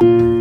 Bye.